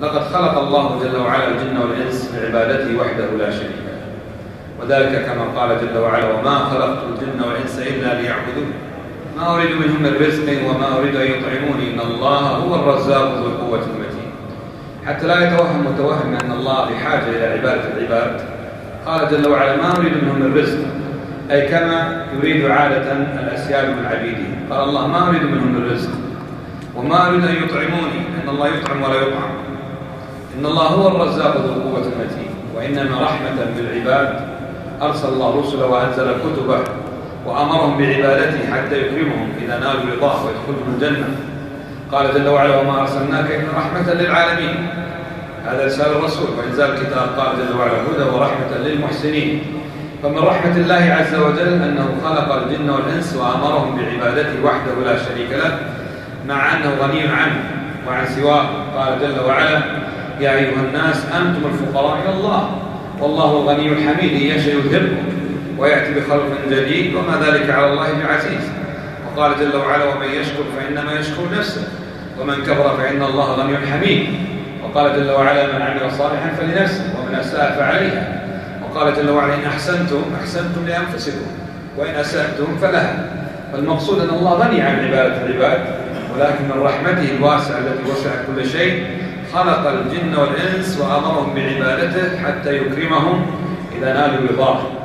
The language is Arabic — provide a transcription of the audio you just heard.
لقد خلق الله جل وعلا الجن والإنس لعبادته وحده لا شريك له. وذلك كما قال جل وعلا وما خلقت الجن والإنس إلا ليعبدون. ما أريد منهم من رزق وما أريد أن يطعموني. إن الله هو الرزاق ذو القوة المتين. حتى لا يتوهم متوهم أن الله بحاجة إلى عبادة العباد قال جل وعلا ما أريد منهم من رزق. أي كما يريد عادة الأسياد من عبيده. قال الله ما أريد منهم من رزق. وما أريد أن يطعموني. إن الله يطعم ولا يطعم. إن الله هو الرزاق ذو القوة المتين وإنما رحمة بالعباد أرسل الله رسله وأنزل كتبه وأمرهم بعبادته حتى يكرمهم إذا نالوا رضاه ويدخلهم الجنة. قال جل وعلا وما أرسلناك إلا رحمة للعالمين. هذا رسالة الرسول وإنزال الكتاب. قال جل وعلا هدى ورحمة للمحسنين. فمن رحمة الله عز وجل أنه خلق الجن والإنس وأمرهم بعبادته وحده لا شريك له مع أنه غني عنه وعن سواه. قال جل وعلا يا أيها الناس أنتم الفقراء إلى الله. والله الغني الحميد إن يشاء يذهبكم ويأتي بخلق جديد وما ذلك على الله بعزيز. وقال جل وعلا ومن يشكر فإنما يشكر نفسه ومن كفر فإن الله غني حميد. وقال جل وعلا من عمل صالحا فلنفسه ومن أساء فعليها. وقال جل وعلا إن أحسنتم أحسنتم لأنفسكم وإن أسأتم فلها. فالمقصود أن الله غني عن عبادة العباد ولكن من رحمته الواسعة التي وسعت كل شيء خلق الجن والإنس وأمرهم بعبادته حتى يكرمهم إذا نالوا رضاه.